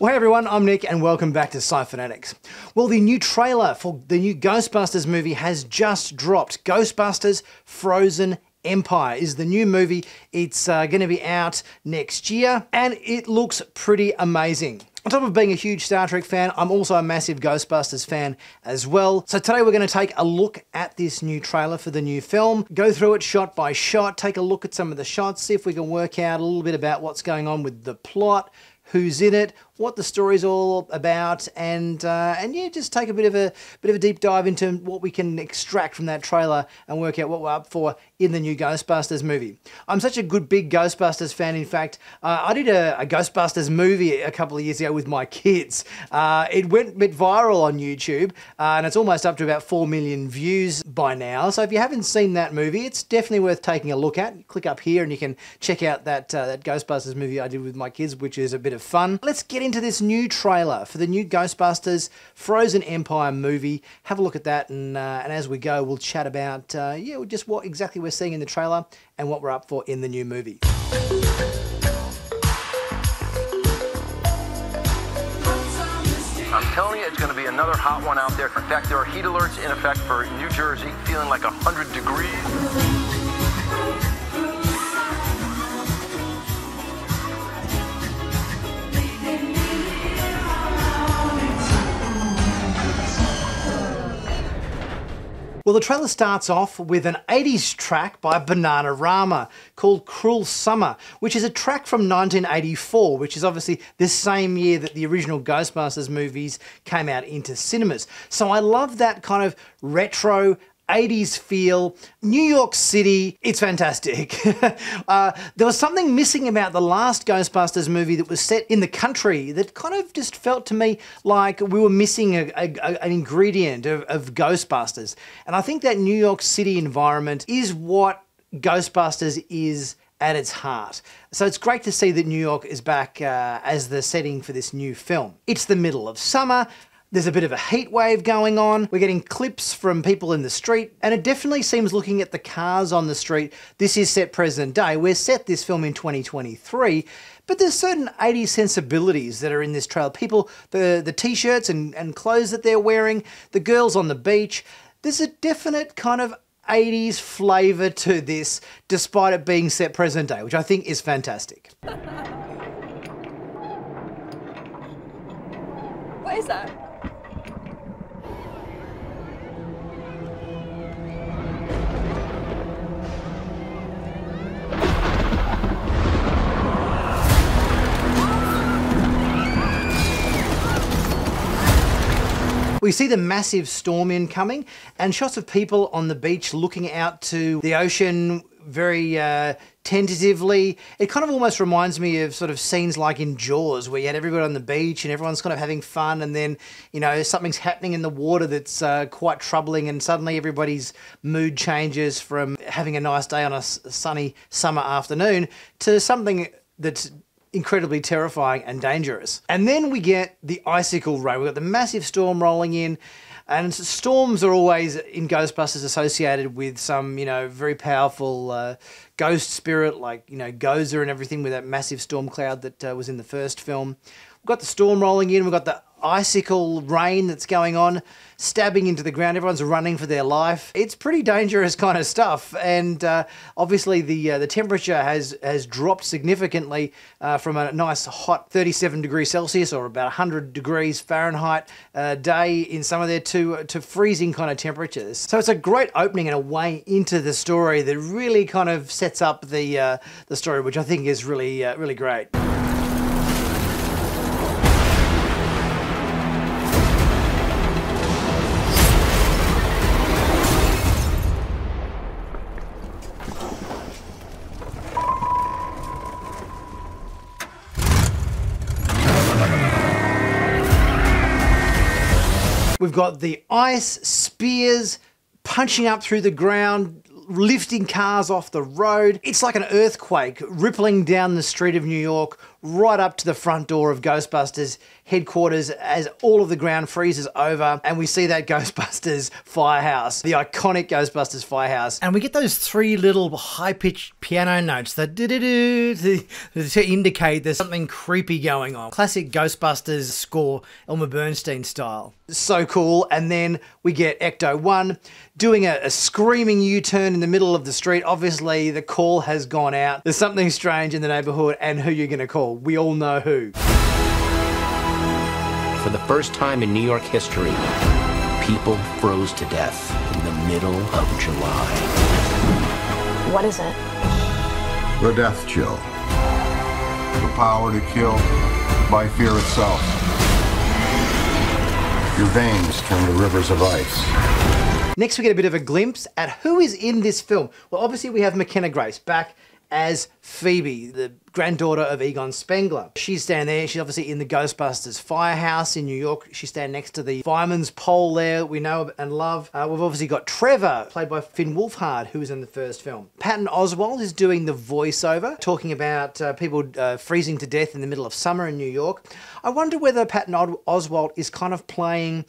Well, hey everyone, I'm Nick and welcome back to Sci Well, the new trailer for the new Ghostbusters movie has just dropped. Ghostbusters Frozen Empire is the new movie. It's uh, going to be out next year and it looks pretty amazing. On top of being a huge Star Trek fan, I'm also a massive Ghostbusters fan as well. So today we're going to take a look at this new trailer for the new film, go through it shot by shot, take a look at some of the shots, see if we can work out a little bit about what's going on with the plot, who's in it, what the story's all about, and uh, and yeah, just take a bit of a bit of a deep dive into what we can extract from that trailer and work out what we're up for in the new Ghostbusters movie. I'm such a good big Ghostbusters fan. In fact, uh, I did a, a, Ghostbusters movie a couple of years ago with my kids. Uh, it went a bit viral on YouTube, uh, and it's almost up to about four million views by now. So if you haven't seen that movie, it's definitely worth taking a look at. Click up here, and you can check out that uh, that Ghostbusters movie I did with my kids, which is a bit of fun. Let's get into this new trailer for the new Ghostbusters Frozen Empire movie. Have a look at that, and, uh, and as we go, we'll chat about uh, yeah, just what exactly we're seeing in the trailer and what we're up for in the new movie. I'm telling you, it's going to be another hot one out there. In fact, there are heat alerts in effect for New Jersey, feeling like 100 degrees. Well, the trailer starts off with an 80s track by Bananarama called Cruel Summer, which is a track from 1984, which is obviously the same year that the original Ghostbusters movies came out into cinemas. So I love that kind of retro 80s feel. New York City, it's fantastic. uh, there was something missing about the last Ghostbusters movie that was set in the country that kind of just felt to me like we were missing a, a, a, an ingredient of, of Ghostbusters. And I think that New York City environment is what Ghostbusters is at its heart. So it's great to see that New York is back uh, as the setting for this new film. It's the middle of summer, there's a bit of a heat wave going on. We're getting clips from people in the street, and it definitely seems looking at the cars on the street, this is set present day. We're set this film in 2023, but there's certain 80s sensibilities that are in this trailer. People, the, the t-shirts and, and clothes that they're wearing, the girls on the beach, there's a definite kind of 80s flavour to this, despite it being set present day, which I think is fantastic. What is that? We see the massive storm incoming and shots of people on the beach looking out to the ocean very uh, tentatively. It kind of almost reminds me of sort of scenes like in Jaws, where you had everybody on the beach and everyone's kind of having fun, and then you know something's happening in the water that's uh, quite troubling, and suddenly everybody's mood changes from having a nice day on a sunny summer afternoon to something that's incredibly terrifying and dangerous. And then we get the icicle rain. We've got the massive storm rolling in. And storms are always in Ghostbusters associated with some, you know, very powerful uh, ghost spirit like, you know, Gozer and everything with that massive storm cloud that uh, was in the first film. We've got the storm rolling in, we've got the icicle rain that's going on, stabbing into the ground. Everyone's running for their life. It's pretty dangerous kind of stuff, and uh, obviously the uh, the temperature has has dropped significantly uh, from a nice hot 37 degrees Celsius or about 100 degrees Fahrenheit a day in some of there to to freezing kind of temperatures. So it's a great opening and a way into the story that really kind of sets up the uh, the story, which I think is really uh, really great. We've got the ice spears punching up through the ground, lifting cars off the road. It's like an earthquake rippling down the street of New York right up to the front door of Ghostbusters headquarters as all of the ground freezes over and we see that Ghostbusters firehouse, the iconic Ghostbusters firehouse. And we get those three little high pitched piano notes that do do do to indicate there's something creepy going on. Classic Ghostbusters score, Elmer Bernstein style. So cool. And then we get Ecto 1 doing a, a screaming U turn in the middle of the street. Obviously, the call has gone out. There's something strange in the neighborhood, and who you're going to call. We all know who. For the first time in New York history, people froze to death in the middle of July. What is it? The death chill. The power to kill by fear itself. Your veins turn to rivers of ice. Next, we get a bit of a glimpse at who is in this film. Well, obviously, we have McKenna Grace back as Phoebe, the granddaughter of Egon Spengler. She's standing there. She's obviously in the Ghostbusters firehouse in New York. She's standing next to the fireman's pole there we know and love. Uh, we've obviously got Trevor, played by Finn Wolfhard, who was in the first film. Patton Oswalt is doing the voiceover, talking about uh, people uh, freezing to death in the middle of summer in New York. I wonder whether Patton Oswalt is kind of playing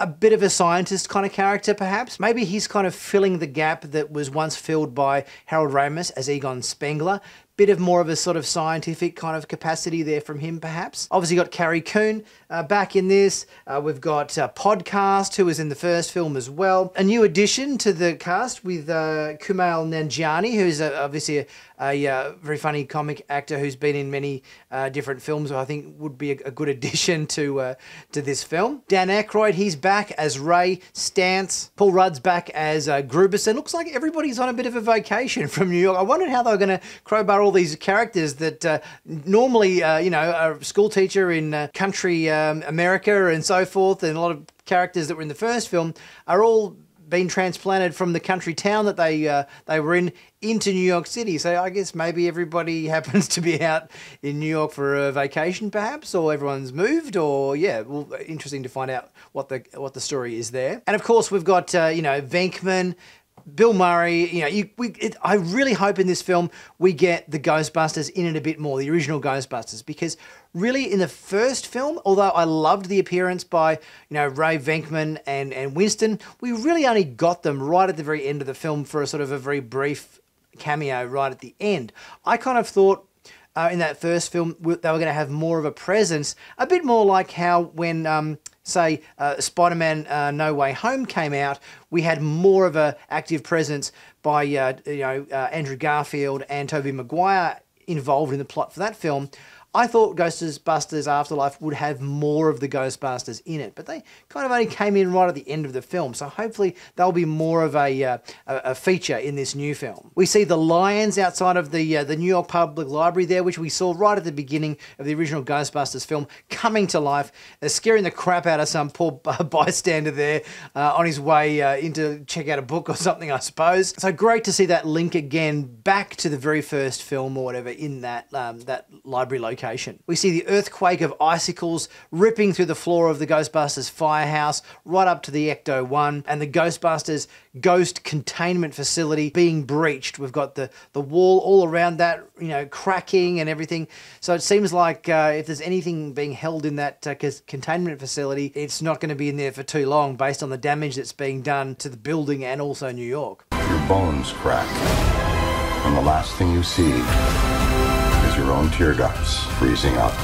a bit of a scientist kind of character, perhaps. Maybe he's kind of filling the gap that was once filled by Harold Ramis as Egon Spengler bit of more of a sort of scientific kind of capacity there from him, perhaps. Obviously, got Carrie Coon uh, back in this. Uh, we've got uh, Podcast, who was in the first film as well. A new addition to the cast with uh, Kumail Nanjiani, who's obviously a, a uh, very funny comic actor who's been in many uh, different films. I think would be a, good addition to to this film. Dan Aykroyd, he's back as Ray Stantz. Paul Rudd's back as uh, Grooberson. Looks like everybody's on a bit of a vacation from New York. I wondered how they were going to crowbar all all these characters that uh, normally, uh, you know, a school teacher in uh, country um, America and so forth, and a lot of characters that were in the first film are all been transplanted from the country town that they uh, they were in into New York City. So I guess maybe everybody happens to be out in New York for a vacation, perhaps, or everyone's moved, or yeah, well, interesting to find out what the what the story is there. And of course, we've got uh, you know Venkman, Bill Murray, you know, you, we, it, I really hope in this film we get the Ghostbusters in it a bit more, the original Ghostbusters, because really in the first film, although I loved the appearance by, you know, Ray Venkman and, and Winston, we really only got them right at the very end of the film for a sort of a very brief cameo right at the end. I kind of thought uh, in that first film they were going to have more of a presence, a bit more like how when um, say uh, Spider-Man uh, No Way Home came out, we had more of a active presence by uh, you know uh, Andrew Garfield and Tobey Maguire involved in the plot for that film. I thought Ghostbusters Afterlife would have more of the Ghostbusters in it, but they kind of only came in right at the end of the film. So hopefully they'll be more of a, uh, a feature in this new film. We see the lions outside of the uh, the New York Public Library there, which we saw right at the beginning of the original Ghostbusters film, coming to life, uh, scaring the crap out of some poor bystander there uh, on his way uh, in to check out a book or something, I suppose. So great to see that link again back to the very first film or whatever in that um, that library location location. We see the earthquake of icicles ripping through the floor of the Ghostbusters firehouse right up to the Ecto 1 and the Ghostbusters ghost containment facility being breached. We've got the, the wall all around that, you know, cracking and everything. So it seems like uh, if there's anything being held in that uh, containment facility, it's not going to be in there for too long based on the damage that's being done to the building and also New York. Your bones crack. And the last thing you see your own tear ducts freezing up.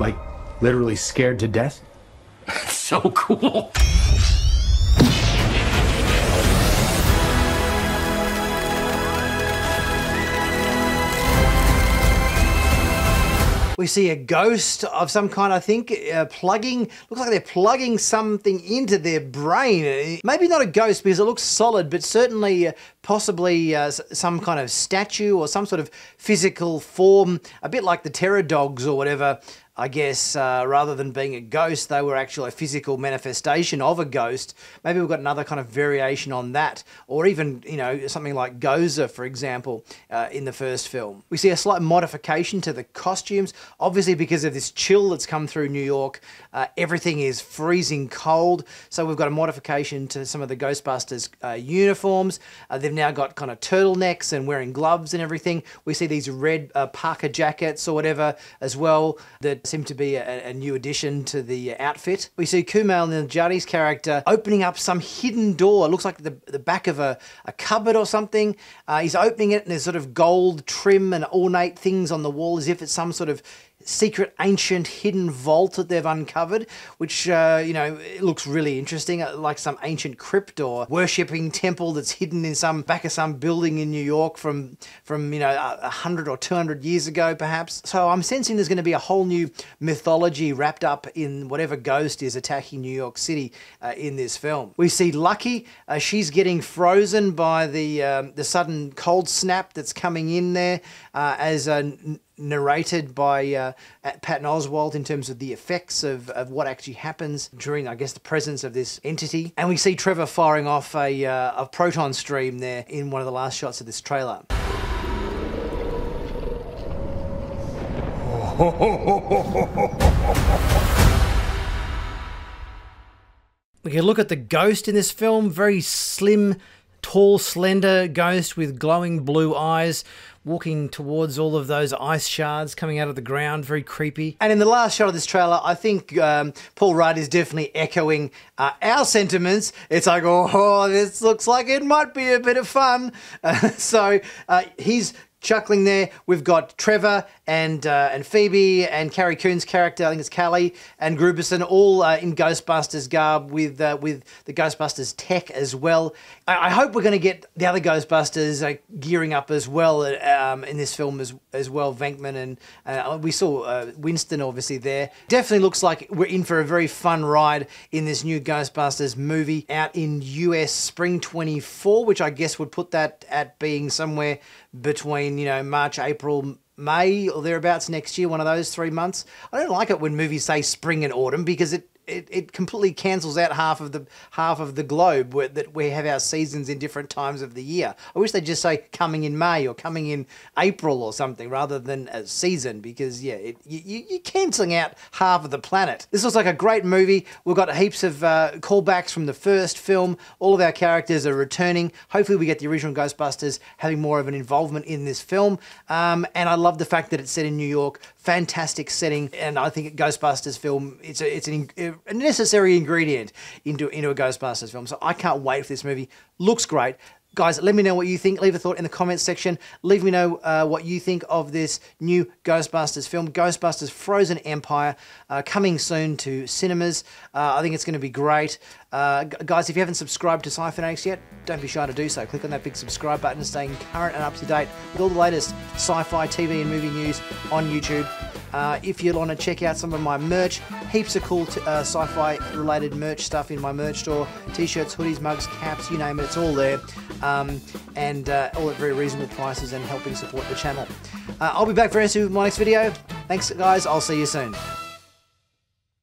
Like, literally scared to death? so cool. We see a ghost of some kind, I think, uh, plugging, looks like they're plugging something into their brain. Maybe not a ghost because it looks solid, but certainly uh, possibly uh, some kind of statue or some sort of physical form, a bit like the Terror Dogs or whatever. I guess uh, rather than being a ghost, they were actually a physical manifestation of a ghost. Maybe we've got another kind of variation on that, or even you know something like Gozer, for example, uh, in the first film. We see a slight modification to the costumes, obviously because of this chill that's come through New York. Uh, everything is freezing cold, so we've got a modification to some of the Ghostbusters uh, uniforms. Uh, they've now got kind of turtlenecks and wearing gloves and everything. We see these red uh, parka jackets or whatever as well that seem to be a, a new addition to the outfit. We see Kumail Nanjiani's character opening up some hidden door. It looks like the, the back of a, a cupboard or something. Uh, he's opening it and there's sort of gold trim and ornate things on the wall as if it's some sort of secret ancient hidden vault that they've uncovered, which, uh, you know, looks really interesting, uh, like some ancient crypt or worshipping temple that's hidden in some back of some building in New York from, from you know, a hundred or 200 years ago, perhaps. So I'm sensing there's going to be a whole new mythology wrapped up in whatever ghost is attacking New York City uh, in this film. We see Lucky, uh, she's getting frozen by the, um, the sudden cold snap that's coming in there uh, as a narrated by uh, Patton Oswalt in terms of the effects of, of what actually happens during, I guess, the presence of this entity. And we see Trevor firing off a, uh, a proton stream there in one of the last shots of this trailer. We can look at the ghost in this film, very slim, tall, slender ghost with glowing blue eyes walking towards all of those ice shards coming out of the ground, very creepy. And in the last shot of this trailer, I think um, Paul Rudd is definitely echoing uh, our sentiments. It's like, oh, this looks like it might be a bit of fun. Uh, so uh, he's chuckling there. We've got Trevor and uh, and Phoebe and Carrie Coon's character, I think it's Callie, and Grooberson, all uh, in Ghostbusters garb with uh, with the Ghostbusters tech as well. I, I hope we're going to get the other Ghostbusters uh, gearing up as well um, in this film as as well. Venkman and uh, we saw uh, Winston obviously there. Definitely looks like we're in for a very fun ride in this new Ghostbusters movie out in US Spring 24, which I guess would put that at being somewhere between you know March, April, May or thereabouts next year, one of those three months. I don't like it when movies say spring and autumn because it it, it completely cancels out half of the half of the globe where, that we have our seasons in different times of the year. I wish they'd just say coming in May or coming in April or something rather than a season because yeah, it, you, you're cancelling out half of the planet. This looks like a great movie. We've got heaps of uh, callbacks from the first film. All of our characters are returning. Hopefully, we get the original Ghostbusters having more of an involvement in this film. Um, and I love the fact that it's set in New York. Fantastic setting, and I think Ghostbusters film. It's a, it's an a necessary ingredient into, into a Ghostbusters film. So I can't wait for this movie. Looks great. Guys, let me know what you think. Leave a thought in the comments section. Leave me know uh, what you think of this new Ghostbusters film, Ghostbusters Frozen Empire, uh, coming soon to cinemas. Uh, I think it's going to be great. Uh, guys, if you haven't subscribed to Sci yet, don't be shy to do so. Click on that big subscribe button and stay current and up to date with all the latest sci-fi, TV and movie news on YouTube. Uh, if you want to check out some of my merch, heaps of cool uh, sci-fi related merch stuff in my merch store. T-shirts, hoodies, mugs, caps, you name it, it's all there. Um, and uh, all at very reasonable prices and helping support the channel. Uh, I'll be back very soon with my next video. Thanks guys, I'll see you soon.